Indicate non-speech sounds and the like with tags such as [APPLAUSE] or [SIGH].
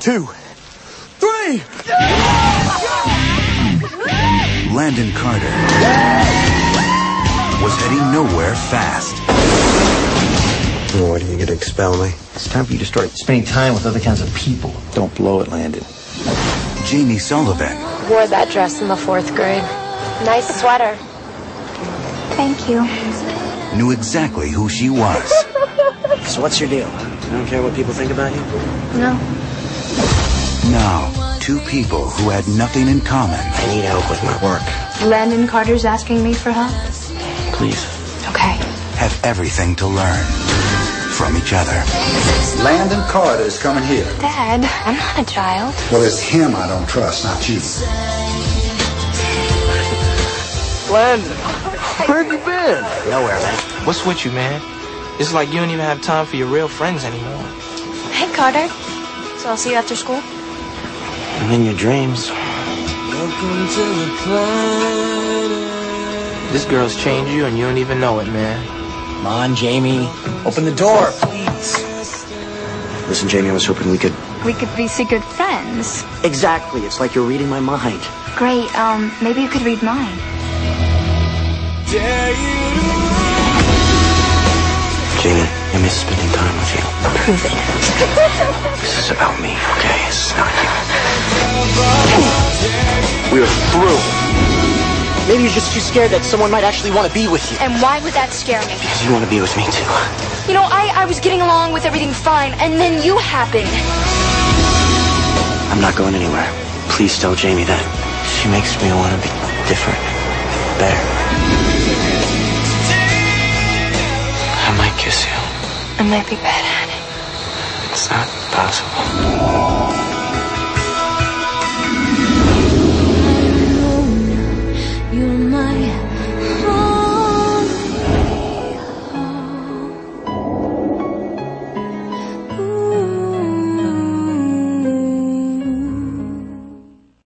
two, three! Landon Carter was heading nowhere fast. What, are you going to expel me? It's time for you to start spending time with other kinds of people. Don't blow it, Landon. Jamie Sullivan Wore that dress in the fourth grade. Nice sweater. Thank you. knew exactly who she was. [LAUGHS] So what's your deal? I don't care what people think about you? No. Now, two people who had nothing in common I need help with my work. Landon Carter's asking me for help. Please. Okay. have everything to learn from each other. Landon Carter is coming here. Dad, I'm not a child. Well, it's him I don't trust, not you. Landon, where have you been? Nowhere, man. What's with you, man? It's like you don't even have time for your real friends anymore. Hey, Carter. So I'll see you after school? I'm in your dreams. Welcome to the planet. This girl's changed you and you don't even know it, man. Come on, Jamie. Open the door, please. Listen, Jamie, I was hoping we could. We could be secret friends. Exactly. It's like you're reading my mind. Great. Um, maybe you could read mine. Dare you Jamie, I miss spending time with you. Prove it. This is about me, okay? It's not you. We're through. Maybe you're just too scared that someone might actually want to be with you. And why would that scare me? Because you want to be with me too. You know, I, I was getting along with everything fine, and then you happened. I'm not going anywhere. Please tell Jamie that. She makes me want to be different, better. I might kiss you. I might be bad at it. It's not possible.